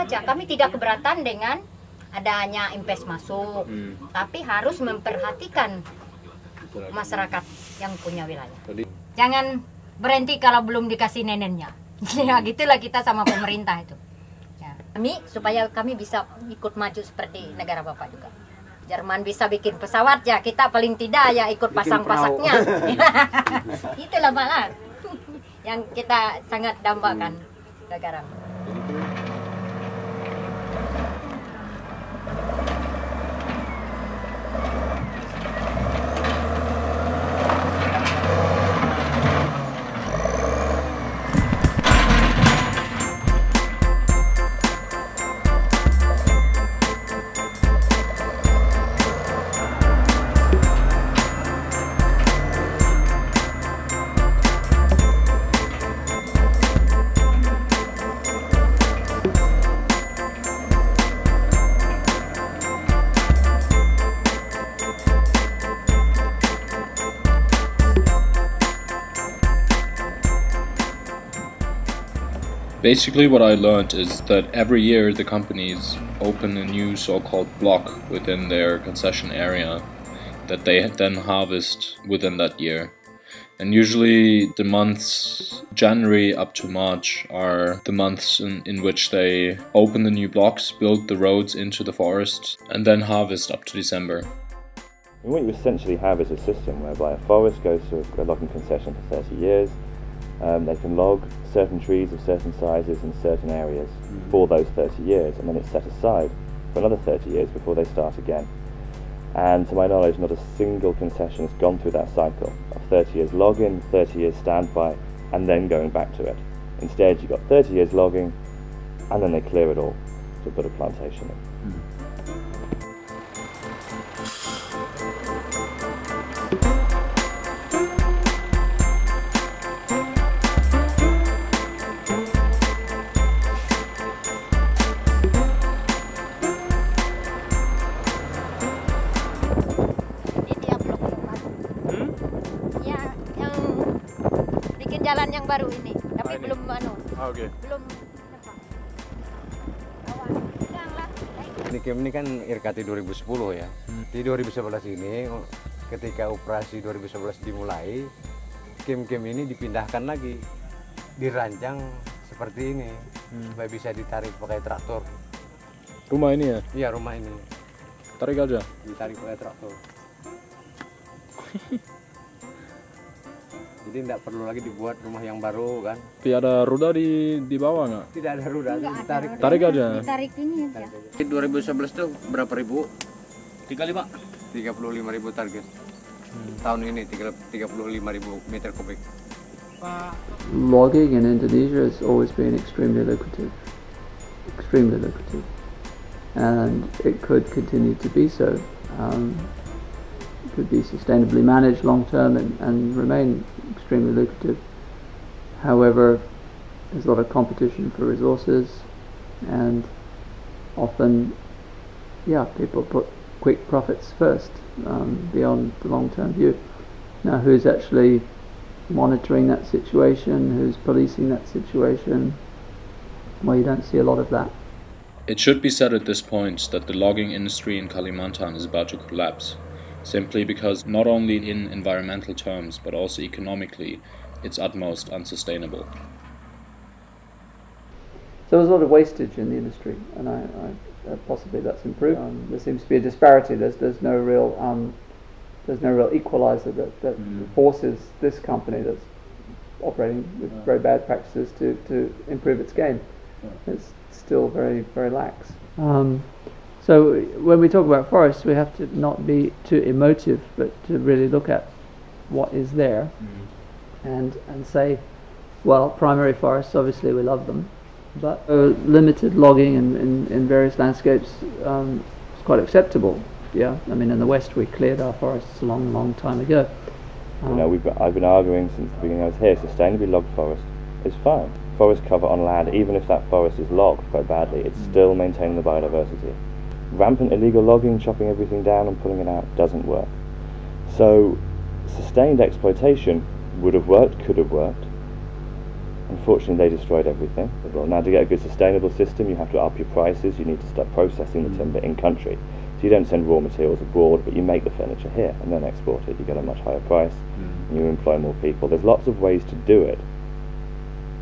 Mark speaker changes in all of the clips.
Speaker 1: aja. Kami tidak keberatan dengan adanya impes masuk,
Speaker 2: Hmm.
Speaker 1: tapi harus memperhatikan masyarakat yang punya wilayah. Jangan berhenti kalau belum dikasih nenennya. ya gitulah kita sama pemerintah itu. Ya. Kami supaya kami bisa ikut maju seperti negara bapak juga. Jerman bisa bikin pesawat ya kita paling tidak ya ikut pasang-pasaknya. Itulah malah yang kita sangat dambakan sekarang.
Speaker 2: Basically, what I learned is that every year the companies open a new so called block within their concession area that they then harvest within that year. And usually, the months January up to March are the months in, in which they open the new blocks, build the roads into the forest, and then harvest up to December.
Speaker 3: And what you essentially have is a system whereby a forest goes to a logging concession for 30 years. Um, they can log certain trees of certain sizes in certain areas for those 30 years, and then it's set aside for another 30 years before they start again. And to my knowledge, not a single concession has gone through that cycle of 30 years logging, 30 years standby, and then going back to it. Instead, you've got 30 years logging, and then they clear it all to put a plantation in.
Speaker 1: Ini baru ini, tapi
Speaker 2: Ah, ini.
Speaker 1: belum anu,
Speaker 2: Okay.
Speaker 1: belum apa. Awan. Udahlah.
Speaker 4: Ini Kim ini kan IRKT 2010 ya. Di 2011 ini ketika operasi 2011 dimulai, Kim-Kim ini dipindahkan lagi, dirancang seperti ini supaya bisa ditarik pakai traktor.
Speaker 2: Rumah ini ya,
Speaker 4: Iya rumah ini
Speaker 2: tarik aja.
Speaker 4: ditarik pakai traktor. Jadi tidak perlu lagi dibuat rumah yang baru kan?
Speaker 2: Tapi ada roda di di bawah nggak?
Speaker 4: Tidak ada roda, ditarik.
Speaker 2: Tarik aja.
Speaker 1: Ditarik ini aja.
Speaker 4: Di 2011 itu berapa ribu?
Speaker 5: 35
Speaker 4: 35 ribu target. Tahun ini 35 ribu meter kubik.
Speaker 6: logging in Indonesia has always been extremely lucrative, extremely lucrative, and it could continue to be so. Um, could be sustainably managed long term and, and remain extremely lucrative. However, there's a lot of competition for resources, and often, yeah, people put quick profits first um, beyond the long term view. Now, who's actually monitoring that situation, who's policing that situation. Well, you don't see a lot of that.
Speaker 2: It should be said at this point that the logging industry in Kalimantan is about to collapse, simply because not only in environmental terms but also economically, it's utmost unsustainable.
Speaker 6: So there's a lot of wastage in the industry, and I, I uh, possibly that's improved. Um, there seems to be a disparity. There's there's no real um, there's no real equalizer that, that forces this company that's operating with very bad practices to, to improve its game. It's still very very lax. Um, so when we talk about forests, we have to not be too emotive, but to really look at what is there, and and say, well, primary forests obviously we love them, but uh, limited logging in, in, in various landscapes um, is quite acceptable. Yeah, I mean in the West we cleared our forests a long, long time ago.
Speaker 3: You know, we've been, I've been arguing since the beginning I was here, sustainably logged forest is fine. Forest cover on land, even if that forest is logged quite badly, it's still maintaining the biodiversity. Rampant illegal logging, chopping everything down and pulling it out, doesn't work. So, sustained exploitation would have worked, could have worked, Unfortunately, they destroyed everything. Well, now to get a good sustainable system, you have to up your prices. You need to start processing the timber in country. So you don't send raw materials abroad, but you make the furniture here and then export it. You get a much higher price, and you employ more people. There's lots of ways to do it,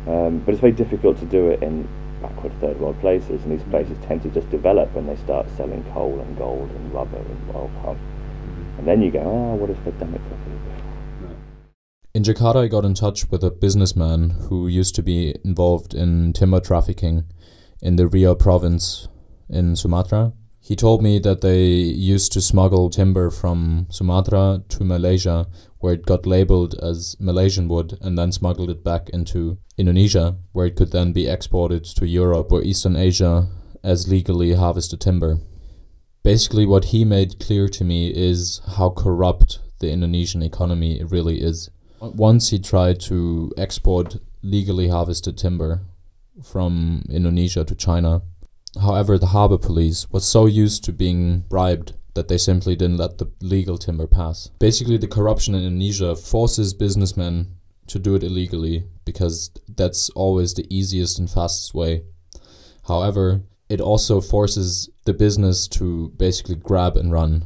Speaker 3: um, but it's very difficult to do it in backward third world places. And these places tend to just develop when they start selling coal and gold and rubber and oil palm. And then you go, ah, what if they'd done it before?
Speaker 2: In Jakarta, I got in touch with a businessman who used to be involved in timber trafficking in the Riau province in Sumatra. He told me that they used to smuggle timber from Sumatra to Malaysia, where it got labeled as Malaysian wood, and then smuggled it back into Indonesia, where it could then be exported to Europe or Eastern Asia as legally harvested timber. Basically, what he made clear to me is how corrupt the Indonesian economy really is. Once he tried to export legally harvested timber from Indonesia to China. However, the harbor police was so used to being bribed that they simply didn't let the legal timber pass. Basically, the corruption in Indonesia forces businessmen to do it illegally because that's always the easiest and fastest way. However, it also forces the business to basically grab and run.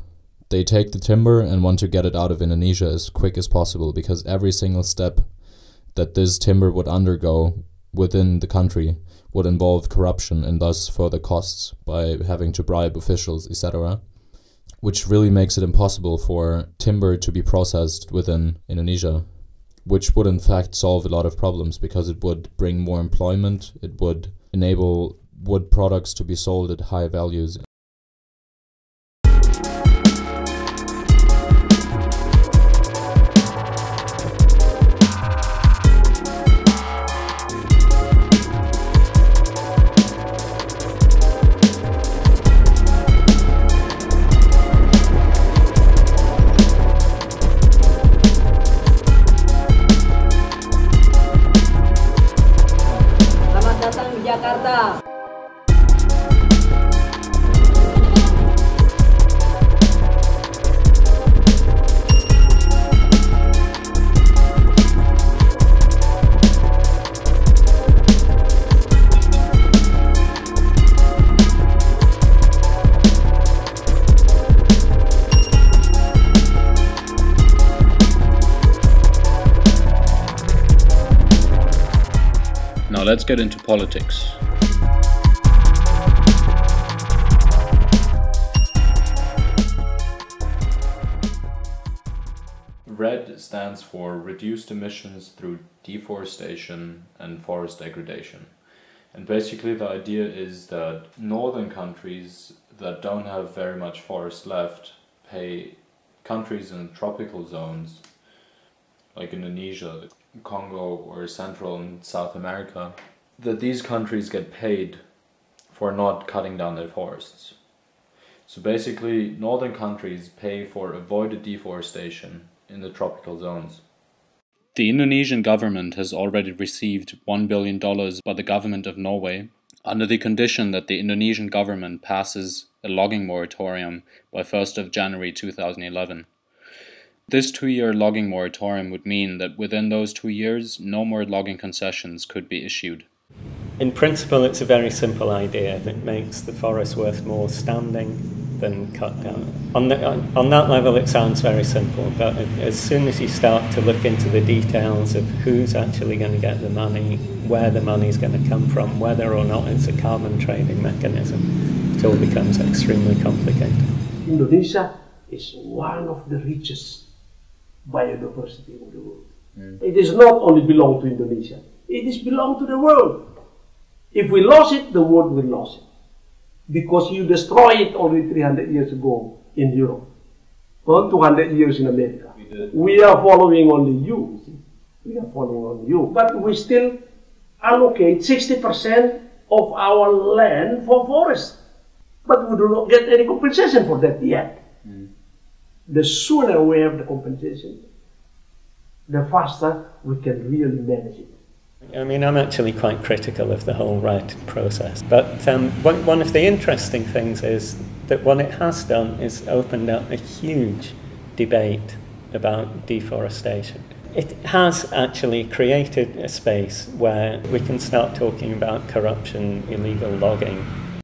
Speaker 2: They take the timber and want to get it out of Indonesia as quick as possible because every single step that this timber would undergo within the country would involve corruption and thus further costs by having to bribe officials, etc. Which really makes it impossible for timber to be processed within Indonesia, which would in fact solve a lot of problems because it would bring more employment, it would enable wood products to be sold at high values.
Speaker 5: Jakarta.
Speaker 2: Now let's get into politics. REDD stands for Reduced Emissions Through Deforestation and Forest Degradation. And basically, the idea is that northern countries that don't have very much forest left pay countries in tropical zones like Indonesia, Congo, or Central and South America, that these countries get paid for not cutting down their forests. So basically, northern countries pay for avoided deforestation in the tropical zones. The Indonesian government has already received $1 billion by the government of Norway under the condition that the Indonesian government passes a logging moratorium by 1st of January 2011. This two year logging moratorium would mean that within those two years, no more logging concessions could be issued.
Speaker 7: In principle, it's a very simple idea that makes the forest worth more standing than cut down. On, the, on, on that level, it sounds very simple, but as soon as you start to look into the details of who's actually going to get the money, where the money is going to come from, whether or not it's a carbon trading mechanism, it all becomes extremely complicated.
Speaker 8: Indonesia is one of the richest biodiversity in the world. Hmm. It is not only belong to Indonesia, it is belong to the world. If we lost it, the world will lose it. Because you destroyed it only 300 years ago in Europe, or 200 years in America. We are following only you. see. We are following only you. But we still allocate 60% of our land for forest. But we do not get any compensation for that yet. The sooner we have the compensation, the faster we can really manage it.
Speaker 7: I mean, I'm actually quite critical of the whole right process. But um, one, one of the interesting things is that what it has done is opened up a huge debate about deforestation. it has actually created a space where we can start talking about corruption, illegal logging,